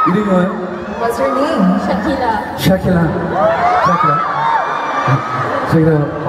What's your name? Shakila. Shakila. Shakila. Shakila.